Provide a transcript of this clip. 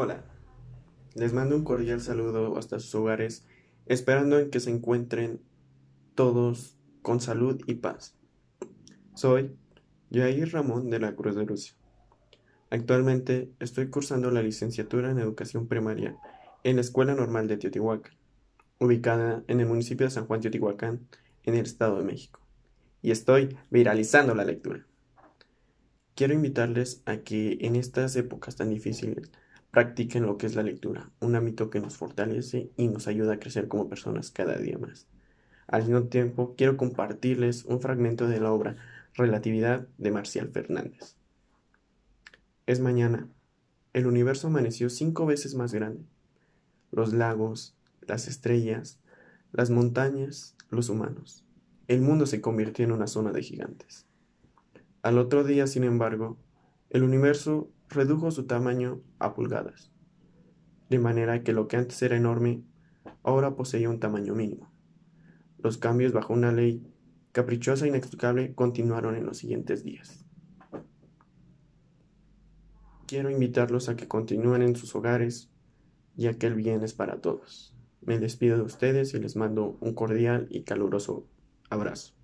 Hola, les mando un cordial saludo hasta sus hogares, esperando en que se encuentren todos con salud y paz. Soy Jair Ramón de la Cruz de Lucio. Actualmente estoy cursando la licenciatura en Educación Primaria en la Escuela Normal de Teotihuacán, ubicada en el municipio de San Juan Teotihuacán, en el Estado de México, y estoy viralizando la lectura. Quiero invitarles a que en estas épocas tan difíciles practiquen lo que es la lectura, un ámbito que nos fortalece y nos ayuda a crecer como personas cada día más. Al mismo tiempo, quiero compartirles un fragmento de la obra Relatividad de Marcial Fernández. Es mañana. El universo amaneció cinco veces más grande. Los lagos, las estrellas, las montañas, los humanos. El mundo se convirtió en una zona de gigantes. Al otro día, sin embargo, el universo redujo su tamaño a pulgadas, de manera que lo que antes era enorme ahora poseía un tamaño mínimo. Los cambios bajo una ley caprichosa e inexplicable continuaron en los siguientes días. Quiero invitarlos a que continúen en sus hogares, ya que el bien es para todos. Me despido de ustedes y les mando un cordial y caluroso abrazo.